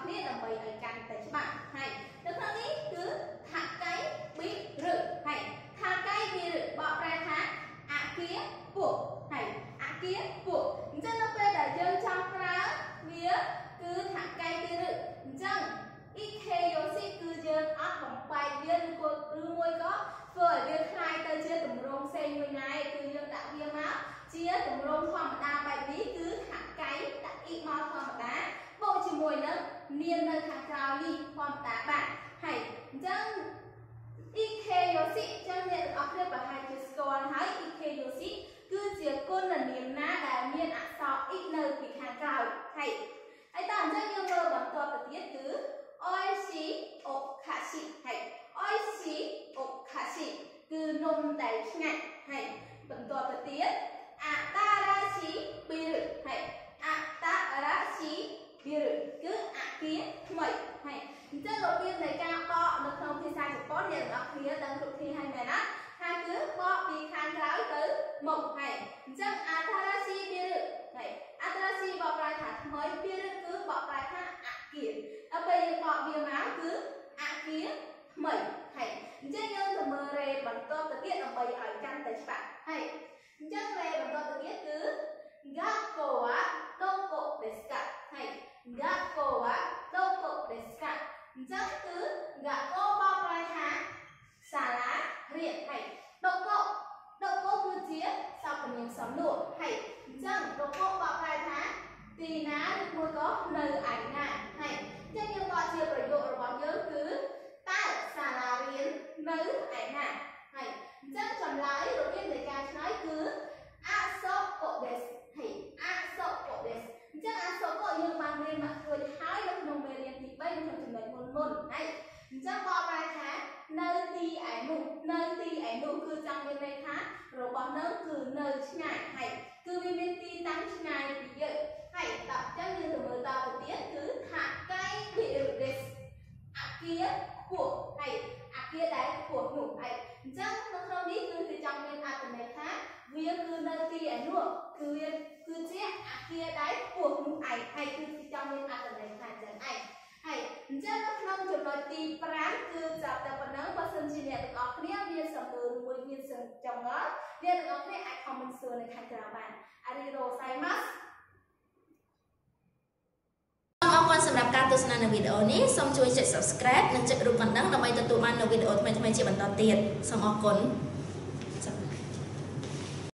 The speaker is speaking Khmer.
គ្នាដើម្បីឲ្យកាន់តែច្បាស់ហើយនៅក្នុងនេះគឺថាកៃប៊ីរឹហើយថាកៃប៊ីរឹបកប្រែថាអគារពួកហើយអគារពួកអញ្ចឹងនៅពេលដែលយើងចង់ប្រើវាគឺថាកៃប៊ីរឹអញ្ចឹង EK យោស៊ីគឺយើងអត់បំបែកវាឬក៏ឬមួយក៏ធ្វើឲ្យវាคล้ายទៅជាទម្រង់ផ្សេងមួយណាឯងគឺយើងដាក់វាមកជាទម្រង់ធម្ម ម នឹងនាមនៅខាងក្រោយនេះធម្មតាបាទហើយអញ្ចឹង EK យោស៊ីអញ្ចឹងអ្នកទាំងអស់គ្នាប្រហែលជាស្គាល់ហើយ EK យោស៊ីគឺជាគុណនាមណាដែលមានអក្សរ E នៅពីខាងក្រោយហើយហើយតើអញ្ចឹងយើងមើលបន្តទៅទៀតគឺ Oishi Okashi ហើយ Oishi Okashi គឺនំដែលឆ្ងាញ់ហើយបន្តទៅទៀតអតារាឈីប៊ីរឹហើយអតារាឈីប៊ីរឹគឺអគារថ្មី ហើយអញ្ចឹងរបៀបនៃការបកនៅក្នុងភាសាជប៉ុនអ្នកទាំងអស់គ្នាដឹងគ្រប់គ្នាហើយមែនណាថាគឺបកពីខាងក្រោយទៅមុខហើយអញ្ចឹងអតារាឈីប៊ីរឹហើយអតារាឈីបកប្រែថាថ្មីប៊ីរឹគឺបកប្រែថាអគារដល់ពេលយើងបកវាមកគឺអគារថ្មីហើយអញ្ចឹងយើងទៅមើលរ៉េបន្តទៅទៀតដើម្បីឲ្យកាន់តែច្បាស់ហើយអញ្ចឹងរ៉េបន្តទៅទៀតគឺ Gakko wa doko desu ka ហើយ Gakko wa doko desu ka អញ្ចឹងគឺ Gakko បកប្រែថាសាលារៀនហើយ Doko Doko គឺជាសព្វនាមសំនួរហើយអញ្ចឹង Doko បកប្រែថាទីណាឬមួយក៏នៅឯណាហើយអញ្ចឹងយើងបកជាប្រយោគរបស់យើងគឺតើសាលារៀននៅឯណាហើយអញ្ចឹងចម្លើយរបៀបនៃការឆ្លើយគឺអសកុដេសហើយអសកុដេសអញ្ចឹងអសកុយើងបានរៀនមករួចហើយនៅក្នុងមេរៀនទី3 នៅក្នុងចំណុចមុនមុនហើយអញ្ចឹងបកប្រែថានៅទីឯនោះនៅទីឯនោះគឺចង់មានន័យថារបស់នៅគឺនៅឆ្ងាយហើយគឺវាមានទីតាំងឆ្ងាយពីយើងហើយតោះអញ្ចឹងយើងទៅមើលតទៅទៀតគឺថាកៃវិរុដេសអគារខ្ពស់ហើយអគារដែលខ្ពស់នោះហើយអញ្ចឹងនៅក្នុងនេះគឺគេចង់មានអត្ថន័យថាវាគឺនៅទីឯនោះគឺវាគឺជាអគារដែលខ្ពស់នោះឯងហើយគឺគេចង់មានអត្ថន័យថាអញ្ចឹងឯងហើយអញ្ចឹងនៅក្នុងចំណុចទី5គឺចាប់តែប៉ុណ្ណឹងបើសិនជាអ្នកទាំងអស់គ្នាមានសំណួរមួយមានចម្ងល់អ្នកទាំងអស់គ្នាអាច comment សួរនៅខាងក្រៅបានអារីរ៉ូសៃម៉ាស់អរគុណសម្រាប់ការទស្សនានៅវីដេអូនេះសូមជួយចុច Subscribe និងចុចរូបកណ្ដឹងដើម្បីទទួលបាននូវវីដេអូថ្មីៗជាបន្តទៀតសូមអរគុណ